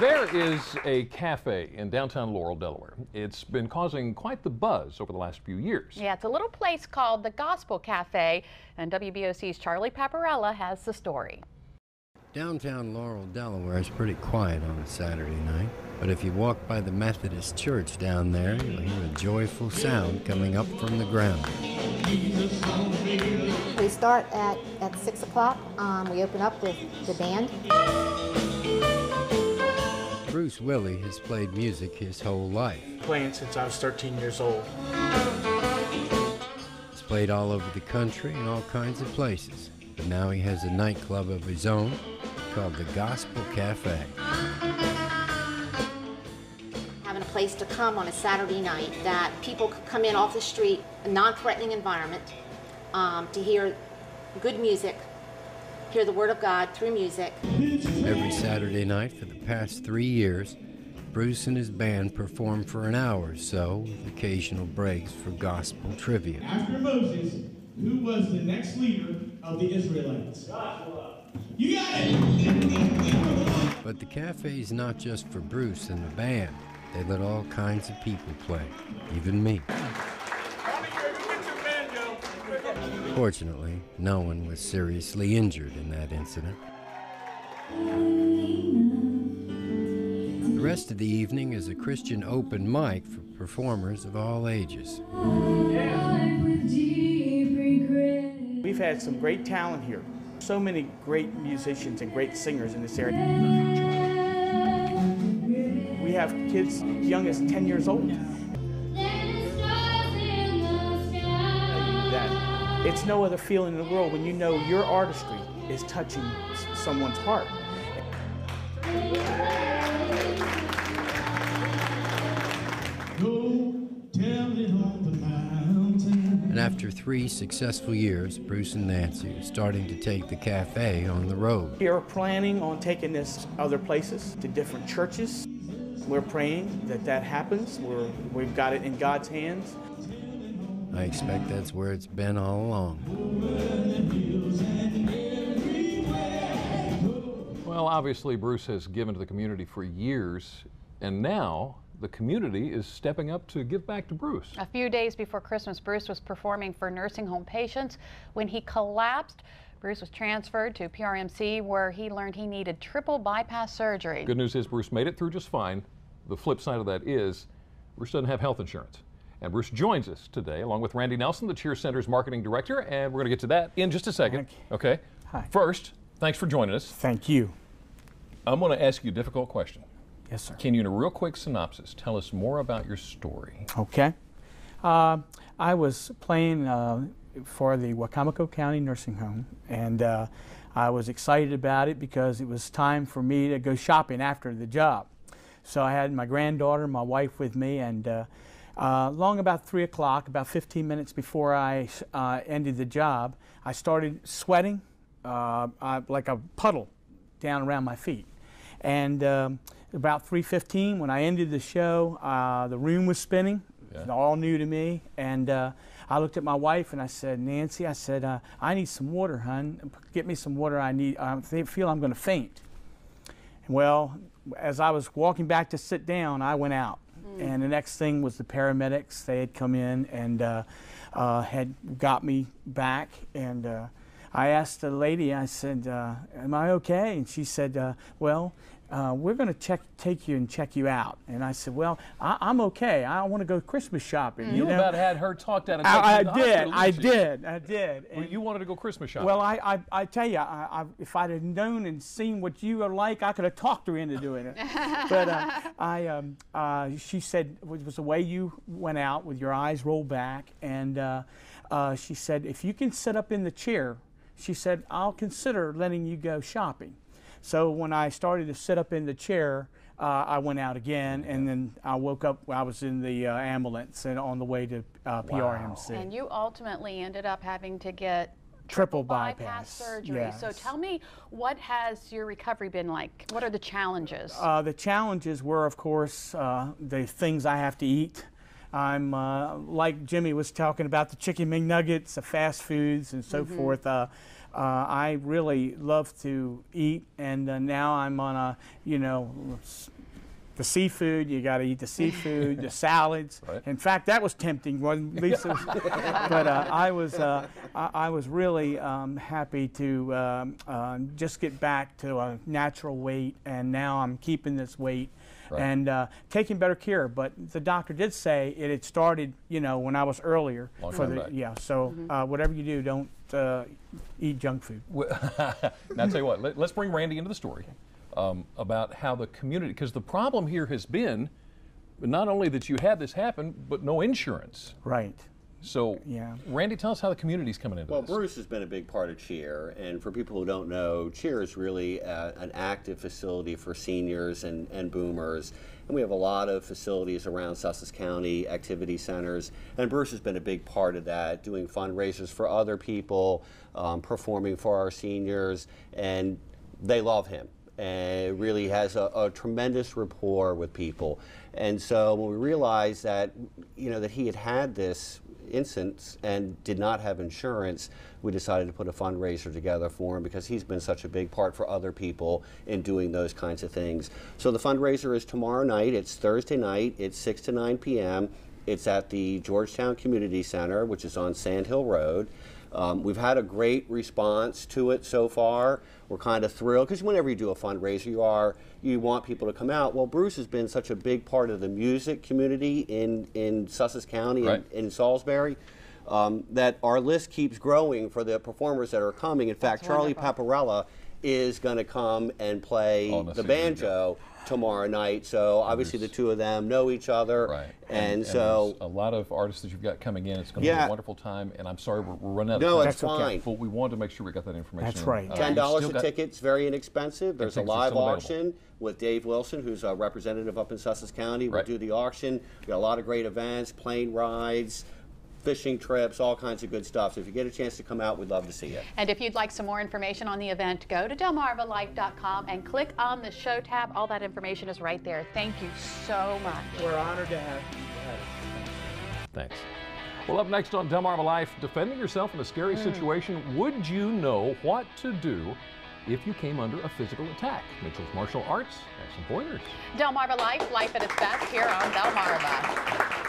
There is a cafe in downtown Laurel, Delaware. It's been causing quite the buzz over the last few years. Yeah, it's a little place called the Gospel Cafe, and WBOC's Charlie Paparella has the story. Downtown Laurel, Delaware is pretty quiet on a Saturday night, but if you walk by the Methodist church down there, you'll hear a joyful sound coming up from the ground. We start at, at 6 o'clock. Um, we open up with the band. Bruce Willey has played music his whole life. Playing since I was 13 years old. He's played all over the country in all kinds of places, but now he has a nightclub of his own called the Gospel Cafe. Having a place to come on a Saturday night that people could come in off the street, a non-threatening environment, um, to hear good music, hear the Word of God through music. Every Saturday night for the past three years, Bruce and his band perform for an hour or so, with occasional breaks for gospel trivia. After Moses, who was the next leader of the Israelites? Joshua. You got it! But the cafe is not just for Bruce and the band. They let all kinds of people play, even me. Fortunately, no one was seriously injured in that incident. The rest of the evening is a Christian open mic for performers of all ages. We've had some great talent here. So many great musicians and great singers in this area. We have kids young as 10 years old. It's no other feeling in the world when you know your artistry is touching someone's heart. Go tell it on the mountain. And after three successful years, Bruce and Nancy are starting to take the cafe on the road. We are planning on taking this other places to different churches. We're praying that that happens. We're, we've got it in God's hands. I expect that's where it's been all along. Well, obviously, Bruce has given to the community for years, and now the community is stepping up to give back to Bruce. A few days before Christmas, Bruce was performing for nursing home patients. When he collapsed, Bruce was transferred to PRMC where he learned he needed triple bypass surgery. Good news is Bruce made it through just fine. The flip side of that is Bruce doesn't have health insurance. And Bruce joins us today along with Randy Nelson, the Cheer Center's marketing director, and we're going to get to that in just a second. Okay? Hi. First, thanks for joining us. Thank you. I'm going to ask you a difficult question. Yes, sir. Can you, in a real quick synopsis, tell us more about your story? Okay. Uh, I was playing uh, for the Wicomico County Nursing Home, and uh, I was excited about it because it was time for me to go shopping after the job. So I had my granddaughter, my wife with me, and uh, long about 3 o'clock, about 15 minutes before I uh, ended the job, I started sweating uh, uh, like a puddle down around my feet. And um, about 3:15, when I ended the show, uh, the room was spinning. It was Yeah. all new to me, and uh, I looked at my wife and I said, "Nancy, I said uh, I need some water, hun. Get me some water. I need. I feel I'm going to faint." Well, as I was walking back to sit down, I went out. And the next thing was the paramedics. They had come in and uh, uh, had got me back. And uh, I asked the lady, I said, uh, Am I okay? And she said, uh, Well, uh, we're going to take you and check you out. And I said, Well, I, I'm okay. I want to go Christmas shopping. You know? about had her talked out of taken I, I the did. hospital, I didn't you? did. I did. Well, And- you wanted to go Christmas shopping. well, I, I, I tell you, I, I, if I'd have known and seen what you are like, I could have talked her into doing it. but uh, I, um, uh, she said it was the way you went out with your eyes rolled back, and uh, uh, she said if you can sit up in the chair, she said I'll consider letting you go shopping. So when I started to sit up in the chair, uh, I went out again, and then I woke up. I was in the uh, ambulance and on the way to uh, PRMC. And you ultimately ended up having to get Triple bypass, bypass, surgery. So tell me, what has your recovery been like? What are the challenges? Uh, the challenges were, of course, uh, the things I have to eat. I'm uh, like Jimmy was talking about the chicken McNuggets, the fast foods, and so forth. Uh, uh, I really love to eat, and uh, now I'm on a you know the seafood. You got to eat the seafood, the salads. Right. In fact, that was tempting, wasn't Lisa? but uh, I was uh, I, I was really um, happy to um, uh, just get back to a natural weight, and now I'm keeping this weight. Right. And uh, taking better care, but the doctor did say it had started, you know, when I was earlier. Long for time the, back. Yeah, so uh, whatever you do, don't uh, eat junk food. Well, now, I'll tell you what, let, us bring Randy into the story um, about how the community, because the problem here has been not only that you had this happen, but no insurance. Right. So, Yeah. Randy, tell us how the community's coming into Well, this. Bruce has been a big part of Cheer, and for people who don't know, Cheer is really uh, an active facility for seniors and, and boomers. And we have a lot of facilities around Sussex County, activity centers, and Bruce has been a big part of that, doing fundraisers for other people, um, performing for our seniors, and they love him and really has a, a tremendous rapport with people. And so when we realized that, you know, that he had had this instance and did not have insurance, we decided to put a fundraiser together for him because he's been such a big part for other people in doing those kinds of things. So the fundraiser is tomorrow night. It's Thursday night. It's 6 to 9 p.m. It's at the Georgetown Community Center, which is on Sand Hill Road. Um, we've had a great response to it so far. We're kind of thrilled because whenever you do a fundraiser, you are you want people to come out. Well, Bruce has been such a big part of the music community in in Sussex County Right. and in Salisbury. Um, that our list keeps growing for the performers that are coming. In fact, Charlie Paparella is going to come and play Oh, the a good banjo tomorrow night. So obviously the two of them know each other, Right. And, so there's a lot of artists that you've got coming in. It's going to be a wonderful time. And I'm sorry we're, we're running out no, of time. it's That's okay. fine. But we wanted to make sure we got that information. That's right. Uh, Ten dollars still a got- ticket's very inexpensive. There's a live still available. auction with Dave Wilson, who's a representative up in Sussex County. We'll Right. do the auction. We got a lot of great events, plane rides, fishing trips, all kinds of good stuff. So if you get a chance to come out, we'd love to see you. And if you'd like some more information on the event, go to delmarvalife.com and click on the show tab. All that information is right there. Thank you so much. We're honored to have you. Thanks. Well, up next on Delmarva Life, defending yourself in a scary hmm. situation, would you know what to do if you came under a physical attack? Mitchell's Martial Arts has some pointers. Delmarva Life, life at its best here on Delmarva.